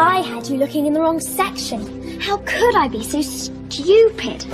I had you looking in the wrong section. How could I be so stupid?